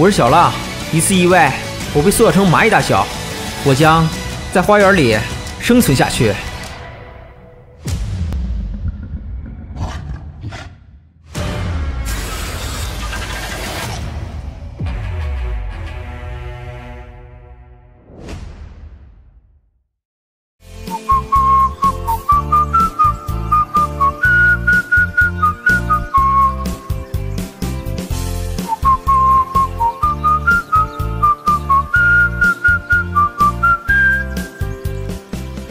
我是小浪，一次意外，我被塑造成蚂蚁大小，我将在花园里生存下去。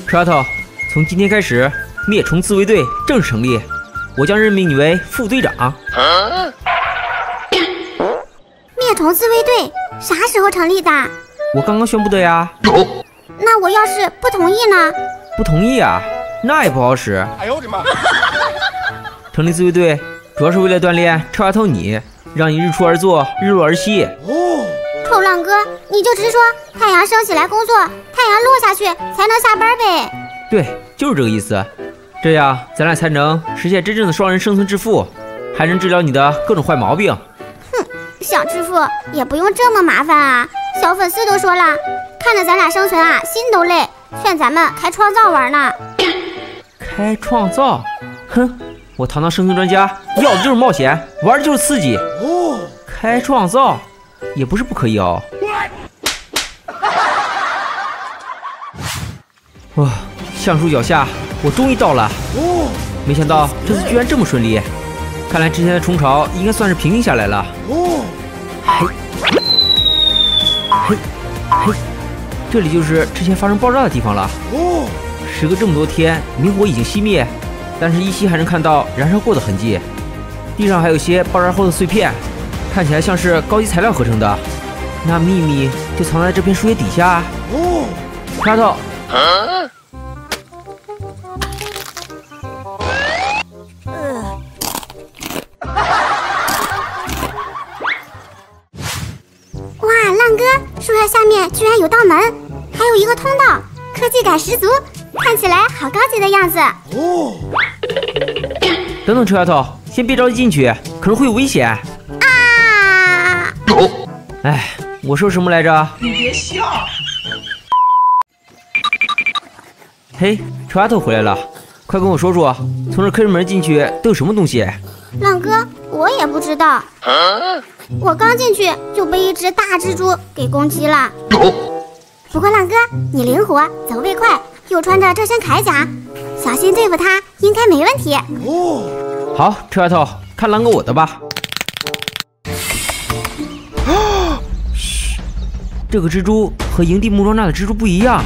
臭丫头，从今天开始，灭虫自卫队正式成立，我将任命你为副队长。灭虫自卫队啥时候成立的？我刚刚宣布的呀。那我要是不同意呢？不同意啊？那也不好使。哎呦我的妈！成立自卫队主要是为了锻炼臭丫头你，让你日出而作，日落而息。哦臭浪哥，你就直说，太阳升起来工作，太阳落下去才能下班呗。对，就是这个意思。这样咱俩才能实现真正的双人生存致富，还能治疗你的各种坏毛病。哼，想致富也不用这么麻烦啊！小粉丝都说了，看着咱俩生存啊，心都累，劝咱们开创造玩呢。开创造？哼，我堂堂生存专家，要的就是冒险，玩的就是刺激。哦，开创造。也不是不可以哦。哇，橡树脚下，我终于到了。哦，没想到这次居然这么顺利。看来之前的虫巢应该算是平静下来了。哦，嘿，嘿，嘿，这里就是之前发生爆炸的地方了。哦，时隔这么多天，明火已经熄灭，但是依稀还能看到燃烧过的痕迹。地上还有些爆炸后的碎片。看起来像是高级材料合成的，那秘密就藏在这片树叶底下。哦，丫头。哇，浪哥，树叶下面居然有道门，还有一个通道，科技感十足，看起来好高级的样子。哦。等等，臭丫头，先别着急进去，可能会有危险。啊哎，我说什么来着？你别笑。嘿，臭丫头回来了，快跟我说说，从这开门进去都有什么东西？浪哥，我也不知道。我刚进去就被一只大蜘蛛给攻击了。不过浪哥，你灵活，走位快，又穿着这身铠甲，小心对付它应该没问题。哦，好，臭丫头，看狼哥我的吧。这个蜘蛛和营地木桩那的蜘蛛不一样，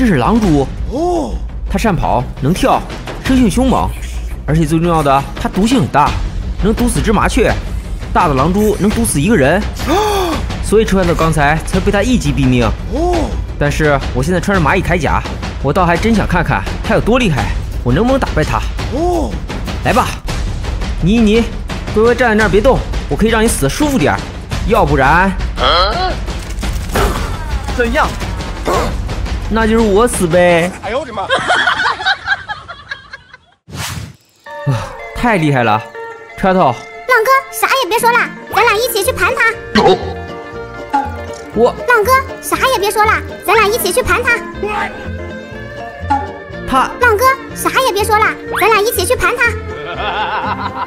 这是狼蛛哦。它善跑，能跳，生性凶猛，而且最重要的，它毒性很大，能毒死只麻雀。大的狼蛛能毒死一个人，所以臭丫头刚才才被它一击毙命。哦。但是我现在穿着蚂蚁铠甲，我倒还真想看看它有多厉害，我能不能打败它？哦。来吧，你你乖乖站在那儿别动，我可以让你死的舒服点要不然。怎样？那就是我死呗！哎呦我的妈！啊，太厉害了，臭丫头！浪哥，啥也别说了，咱俩一起去盘他。我浪哥，啥也别说了，咱俩一起去盘他。他浪哥，啥也别说了，咱俩一起去盘他。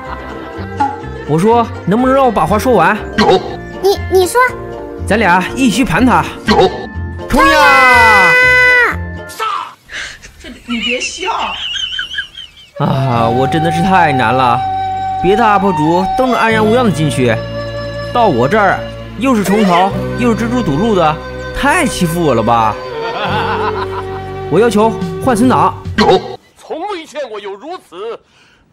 我说，能不能让我把话说完？你你说。咱俩一起去盘他，冲呀！你别笑啊！我真的是太难了，别的 UP 主都能安然无恙的进去，到我这儿又是虫巢又是蜘蛛堵路的，太欺负我了吧！我要求换存档。从未见过有如此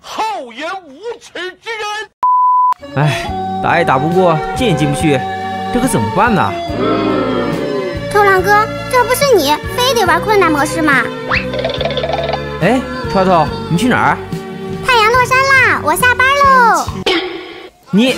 厚颜无耻之人。哎，打也打不过，进也进不去。这可怎么办呢？臭狼哥，这不是你非得玩困难模式吗？哎，超超，你去哪儿？太阳落山啦，我下班喽。你。